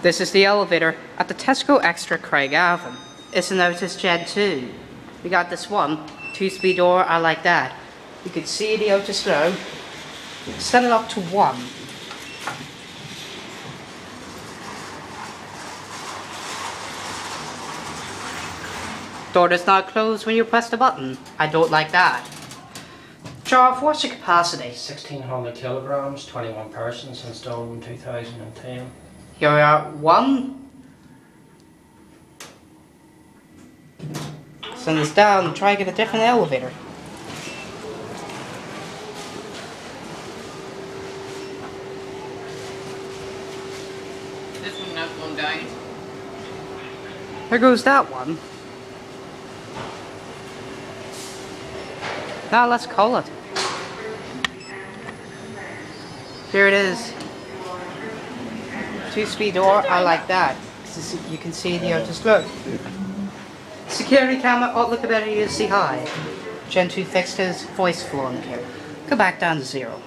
This is the elevator at the Tesco Extra Craigavon. It's an Otis Gen 2. We got this one, two-speed door, I like that. You can see the Otis logo. Set it up to one. Door does not close when you press the button. I don't like that. Charles, what's your capacity? 1600 kilograms, 21 persons, installed in 2010. Here we are, one. Send this down and try to get a different elevator. This one not going down. There goes that one. Now let's call it. Here it is. Two-speed door, I like that. You can see the Otis look. Security camera, oh look about it, you see high. Gen 2 fixed his voice flowing here. Go back down to zero.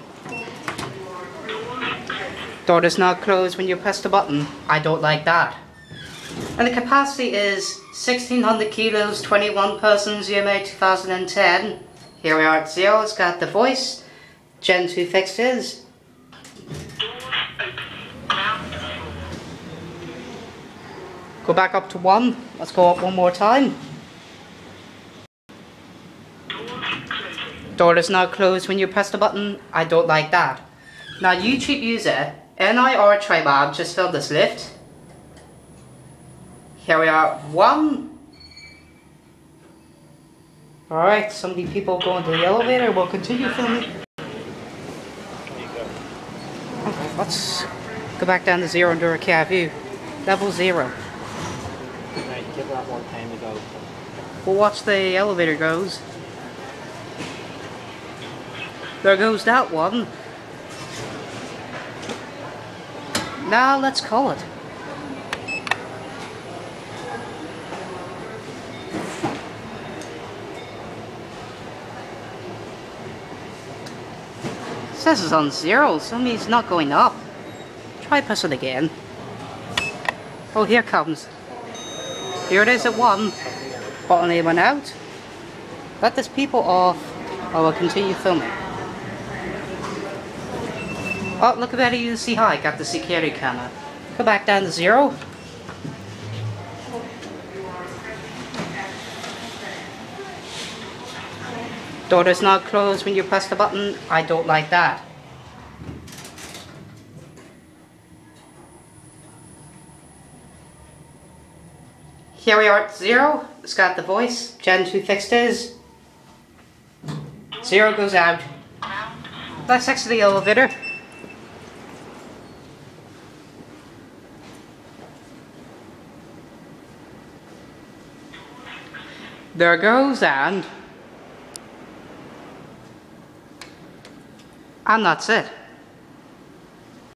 Door does not close when you press the button. I don't like that. And the capacity is 1600 kilos, 21 persons, UMA 2010. Here we are at zero, it's got the voice. Gen 2 fixed his. Go back up to one. Let's go up one more time. Door is now closed when you press the button. I don't like that. Now YouTube user nirtrainman just filled this lift. Here we are, one. Alright, so many people going to the elevator. We'll continue filming. Okay, let's go back down to zero and do a car view. Level zero. Give that one time to go. We'll watch the elevator goes. There goes that one. Now let's call it. It says it's on zero, so means it's not going up. Try press it again. Oh, here comes. Here it is at one. A went out. Let this people off. I will continue filming. Oh, look at you see how I got the security camera. Go back down to zero. Door does not close when you press the button. I don't like that. Here we are at zero. It's got the voice. Gen 2 fixed his. Zero goes out. That's next to the elevator. There goes and... And that's it.